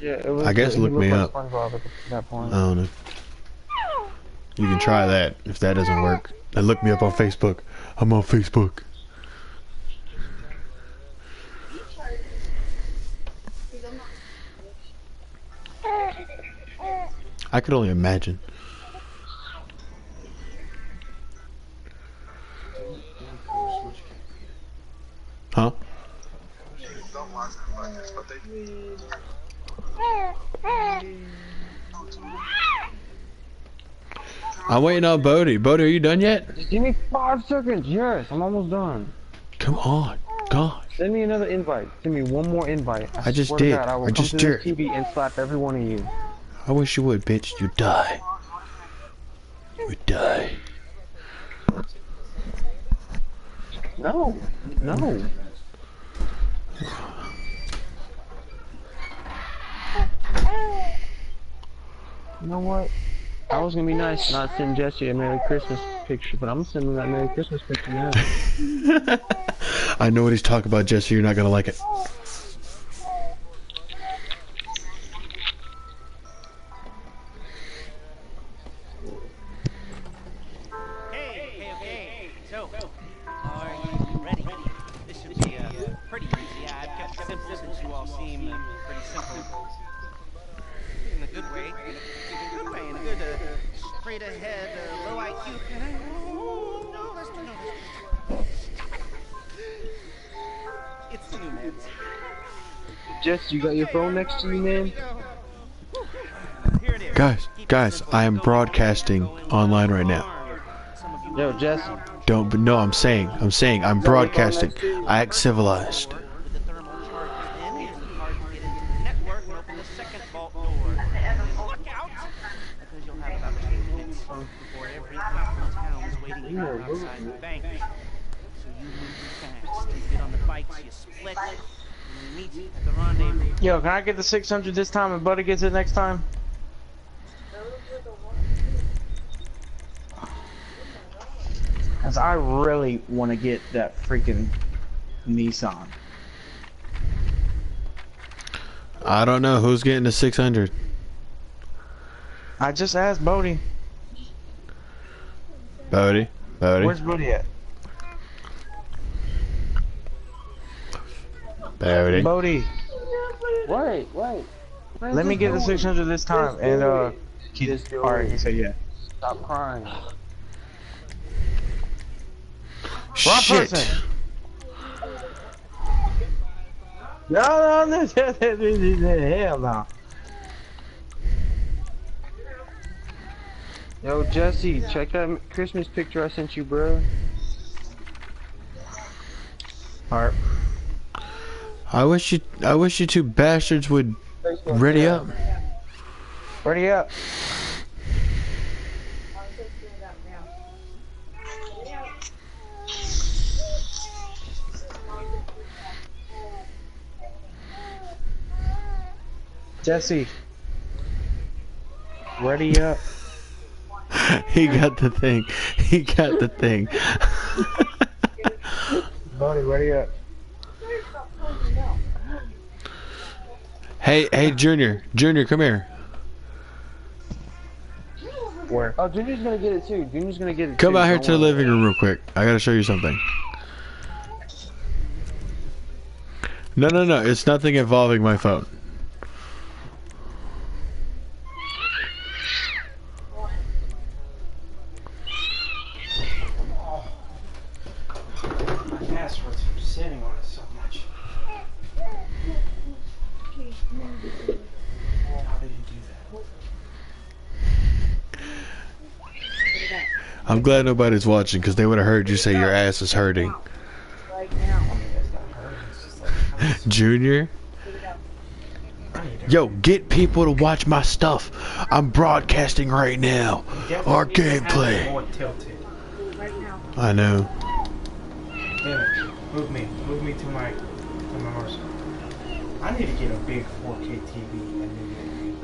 Yeah, it was. I guess he look me like up. SpongeBob at that point. I don't know. You can try that if that doesn't work. And look me up on Facebook. I'm on Facebook. I could only imagine. Huh? I'm waiting on Bodie. Bodie, are you done yet? Just give me five seconds. Yes, I'm almost done. Come on. God. Send me another invite. Send me one more invite. I, I just did. God, I, will I just did. the TV and slap every one of you. I wish you would, bitch. You die. You die. No, no. You know what? I was gonna be nice, not send Jesse a Merry Christmas picture, but I'm sending that Merry Christmas picture now. I know what he's talking about, Jesse. You're not gonna like it. Hey, okay, okay. So, are you ready? This should be uh, pretty easy. I've kept it simple since you all seem pretty simple. Straight ahead, uh, low IQ kind of. Oh, no, let's no, let's It's the new meds. Jess, you got your phone next to you, man? Here it is. Guys, guys. I am broadcasting online right now. barn. Some of you Yo, Jess. Don't, but no, I'm saying, I'm saying, I'm broadcasting. I act civilized. Waiting for you outside the bank. So you move fast. You get on the bikes, you split, and you meet at the rendezvous. Yo, can I get the 600 this time and Buddy gets it next time? Cause I really want to get that freaking Nissan. I don't know who's getting the 600. I just asked Bodie. Bodie, Bodie, Where's Bodie at? Bodie. Bodie, Wait, wait. let me get the 600 this time and uh. Keep, Just do alright, it. he said yeah. Stop crying. Wrong Shit. person. No, no, no, no, no, no, no, hell no. Yo, Jesse, check that Christmas picture I sent you, bro. Alright. I wish you, I wish you two bastards would ready up. Ready up. Jesse. Ready up. he got the thing. He got the thing. Buddy, ready up. hey, hey, Junior, Junior, come here. Where? Oh, Junior's gonna get it too. Junior's gonna get it Come too. out here Don't to the living room real quick. I gotta show you something. No, no, no. It's nothing involving my phone. My password's sitting on it so much. How did you do that? I'm glad nobody's watching because they would have heard you say your ass is hurting. Junior? Yo, get people to watch my stuff. I'm broadcasting right now. Our gameplay. I know. Damn it. Move me. Move me to my to my horse. I need to get a big 4K TV and then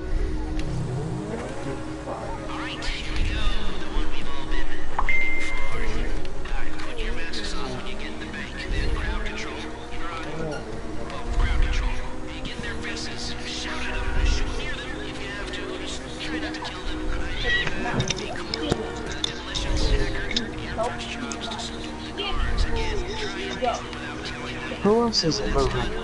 get a 55. All right, here we go. The one we've all been waiting for. Alright, put your masks on when you get in the bank. Then crowd control. Crowd control. You get their faces. Shout at them. Shoot near them if you have to. Just try not to kill them. Be cool. Hacker, jobs to salute the guards. Again, try and kill them without killing them. Who else is it moving?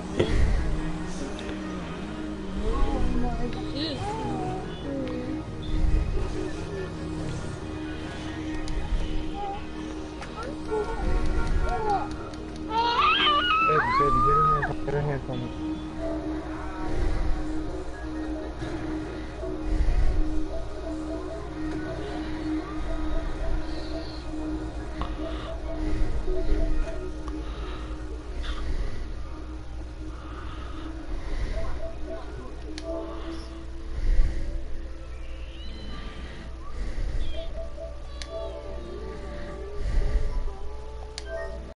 here,